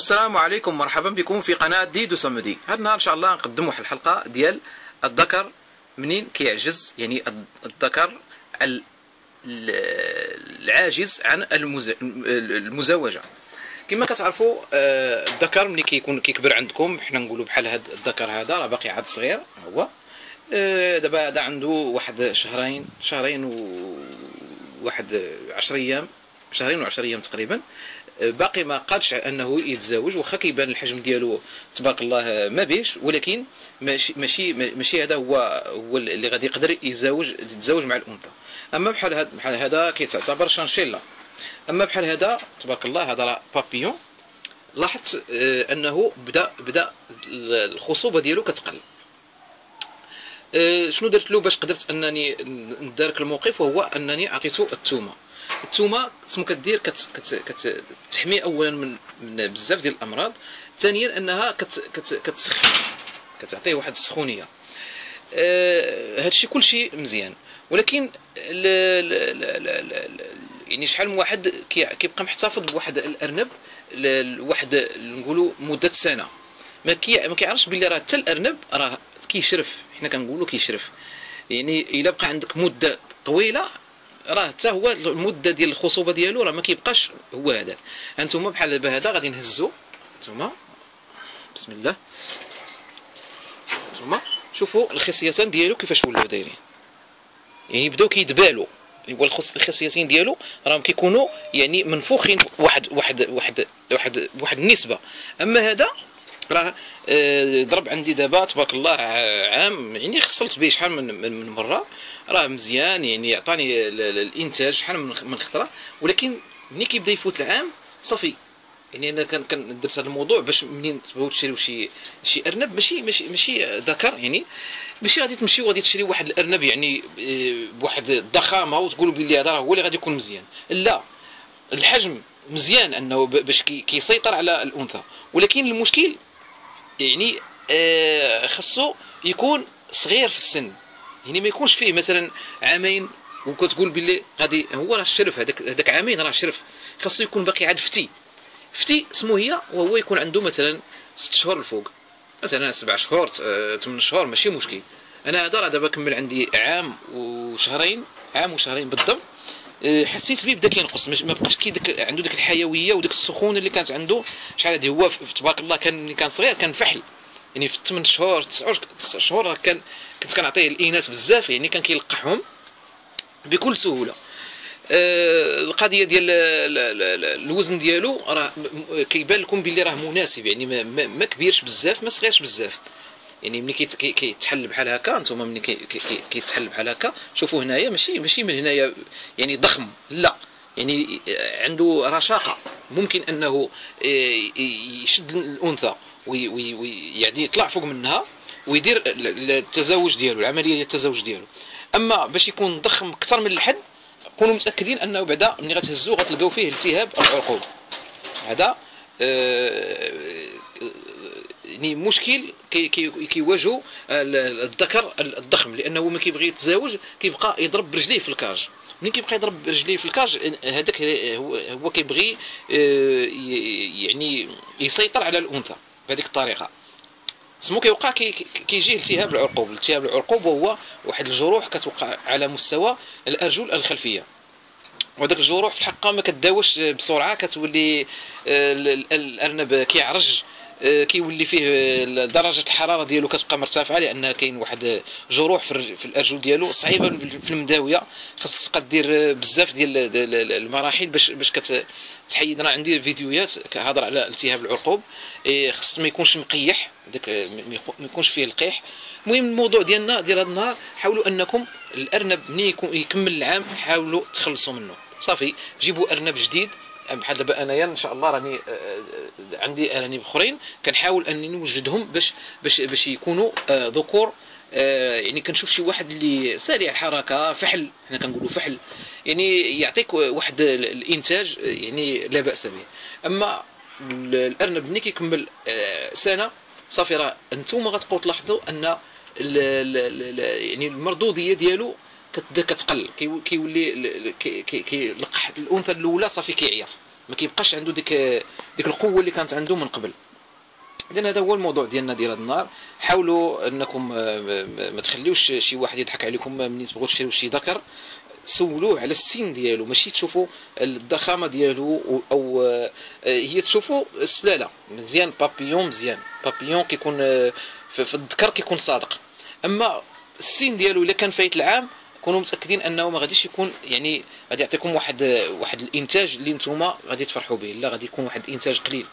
السلام عليكم مرحبا بكم في قناة ديدو صمدي هذا النهار إن شاء الله نقدم واحد الحلقة ديال الذكر منين كيعجز يعني الذكر العاجز عن المزاوجة كما كتعرفوا آه، الذكر ملي كيكون كيكبر عندكم حنا نقولوا بحال هذا الذكر هذا راه باقي عاد صغير هو. آه، دابا هذا عنده واحد شهرين شهرين و واحد 10 أيام شهرين و10 أيام تقريبا. باقي ما قادش أنه يتزوج واخا كيبان الحجم ديالو تبارك الله ما بيش ولكن ماشي ماشي ماشي هذا هو هو اللي غادي يقدر يتزوج يتزوج مع الانثى أما بحال هذا بحال هذا كيتعتبر شانشيلا. أما بحال هذا تبارك الله هذا بابيون. لاحظت آه، أنه بدا بدا الخصوبة ديالو كتقل. آه، شنو درت له باش قدرت أنني ندارك الموقف؟ وهو أنني أعطيته التومة. الثومه تسمو كدير كت كت كتحمي اولا من من بزاف ديال الأمراض ثانيا أنها كت كت كتسخن كتعطيه واحد السخونية. آه هادشي كلشي مزيان. ولكن ل ل ل ل يعني شحال من واحد كيبقى محتفظ بواحد الأرنب لواحد نقولوا مدة سنة. ما كي ما كيعرفش باللي راه حتى الأرنب راه كيشرف. حنا كنقولوا كيشرف. يعني إلا بقى عندك مدة طويلة راه حتى هو المدة ديال الخصوبة ديالو راه ما كيبقاش هو هذا. هانتوما بحال دابا هذا غادي نهزو. هانتوما بسم الله. هانتوما شوفوا الخصيتان ديالو كيفاش ولاو دايرين. يعني يبداو كيدبالوا هو الخصيتين ديالو راهم كيكونوا يعني منفوخين واحد واحد واحد واحد واحد النسبة. أما هذا راه ضرب عندي دابا تبارك الله عام يعني خصلت به شحال من من مرة. راه مزيان يعني يعطاني الإنتاج شحال من خطرة. ولكن ملي كيبدا يفوت العام صافي. يعني أنا كان كان درت هذا الموضوع باش منين تبغيو تشريو شي شي أرنب؟ ماشي ماشي ماشي ذكر يعني. ماشي غادي تمشي وغادي تشري واحد الأرنب يعني آه، بواحد الضخامة وتقولوا بلي هذا هو اللي غادي يكون مزيان. لا. الحجم مزيان أنه باش كيسيطر على الأنثى. ولكن المشكل يعني آه خاصو يكون صغير في السن. يعني ما يكونش فيه مثلا عامين وكتقول باللي غادي هو راه الشرف هذاك هذاك عامين راه الشرف. خاصو يكون باقي عاد فتي. فتي اسمه هي وهو يكون عنده مثلا ست شهور الفوق مثلا سبع شهور ثمان شهور ماشي مشكل. أنا هذا راه دابا كمل عندي عام وشهرين عام وشهرين بالضبط. حسيت به بدا كينقص ما بقاش كي ديك عنده ديك الحيوية وديك السخونه اللي كانت عنده. شحال هذه هو تبارك الله كان ملي كان صغير كان فحل. يعني في 8 شهور 9 شهور كان كنت كنعطيه الإناث بزاف يعني كان كيلقحهم بكل سهولة. آه، القضية ديال الوزن ديالو راه كيبان لكم باللي راه مناسب. يعني ما, ما كبيرش بزاف ما صغيرش بزاف. يعني ملي كيتحل بحال هكا أنتم ملي كيتحل بحال هكا شوفوا هنايا ماشي ماشي من هنايا يعني ضخم لا يعني عنده رشاقة. ممكن أنه آه، يشد الأنثى ويعني يطلع فوق منها ويدير التزاوج ديالو العملية ديال التزاوج ديالو. أما باش يكون ضخم أكثر من الحد كونوا متأكدين أنه بعدا ملي غتهزوا غتلقاو فيه التهاب العقول هذا آه، يعني مشكل كيواجهوا الذكر الضخم لأنه ما كيبغي يتزاوج كيبقى يضرب برجليه في الكاج. ملي كيبقى يضرب برجليه في الكاج هذاك هو, كيبغي آه، يعني يسيطر على الأنثى بهذيك الطريقة. سمو كيوقع كيجي التهاب العرقوب التهاب العرقوب وهو واحد الجروح كتوقع على مستوى الأرجل الخلفية. وداك الجروح في الحقيقة ما كتداوش بسرعة كتولي آه، الأرنب كيعرج كيولي فيه آه، درجة الحرارة ديالو كتبقى مرتفعة لأن كاين واحد جروح في الأرجل ديالو صعيبة في المداوية. خاصك تبقى دير بزاف ديال المراحل باش باش كتحيد أنا عندي فيديوهات كهضر على التهاب العرقوب إيه، خص ما يكونش مقيح داك ما يكونش فيه القيح. المهم الموضوع ديالنا ديال هذا النهار حاولوا أنكم الأرنب ملي يكمل العام حاولوا تخلصوا منه. صافي جيبوا أرنب جديد. بحال دابا انايا إن شاء الله راني آه، آه، عندي ارانب اخرين كنحاول انني نوجدهم باش باش باش يكونوا آه، ذكور. يعني كنشوف شي واحد اللي سريع الحركة فحل حنا كنقولوا فحل. يعني يعطيك واحد الإنتاج يعني لا بأس به. أما الأرنب ملي كيكمل سنة صافي راه أنتم غتبقاو تلاحظوا أن يعني المردودية ديالو كتقل. كيولي كي كي الأنثى الأولى صافي كيعيا ما كيبقاش عنده ديك ديك القوة اللي كانت عنده من قبل. اذا هذا هو الموضوع ديالنا ديال هذا النهار. حاولوا أنكم ما- تخليوش شي واحد يضحك عليكم ملي تبغوا تشريو شي ذكر. سولوه على السن ديالو. ماشي تشوفوا الضخامة ديالو أو آه، هي تشوفوا السلالة. مزيان بابيون مزيان. بابيون كيكون آه، في الذكر كيكون صادق. أما السن ديالو إلا كان فايت العام كونوا متأكدين أنه ما غاديش يكون يعني غادي يعطيكم واحد واحد الإنتاج اللي نتوما غادي تفرحوا به لا غادي يكون واحد الإنتاج قليل.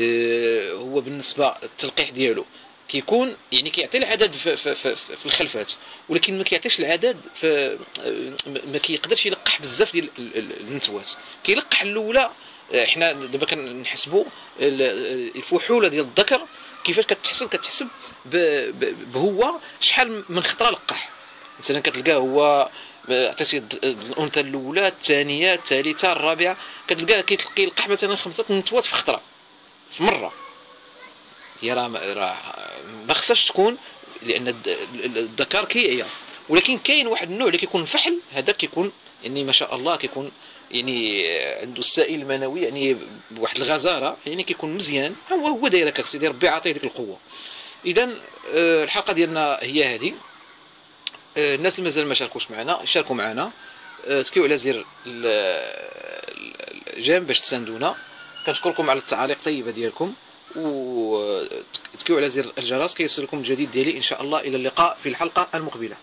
آه، هو بالنسبة التلقيح ديالو. كيكون يعني كيعطي العدد في, في, في, في الخلفات ولكن ما كيعطيش العدد في آه، ما كيقدرش يلقح بزاف ديال ال- ال- النتوات. كيلقح الأولى آه، حنا دابا كنحسبوا آه، الفحولة ديال الذكر كيفاش كتحسب كتحسب بهو شحال من خطرة لقح. مثلا كتلقاه هو آه، عطيتي الد- الأنثى الأولى الثانية الثالثة الرابعة كتلقاه كيتلقي يلقح مثلا خمسة نتوات في خطرة في مرة. هي راه راه ما خصهاش تكون لأن الذكر كيعيا ولكن كاين واحد النوع اللي كيكون فحل هذا كيكون يعني ما شاء الله كيكون يعني عنده السائل المنوي يعني بواحد الغزارة يعني كيكون مزيان. هو هو داير هكاك سيدي ربي عاطيه ديك القوة. اذا آه، الحلقة ديالنا هي هذه. آه، الناس اللي مازال ما شاركوش معنا شاركوا معنا. آه، تكيو على زر ال- ال- الجيم باش تساندونا. كنشكركم على التعاليق الطيبة ديالكم. وتكيو على زر الجرس. كيصلكم الجديد ديالي إن شاء الله. إلى اللقاء في الحلقة المقبلة.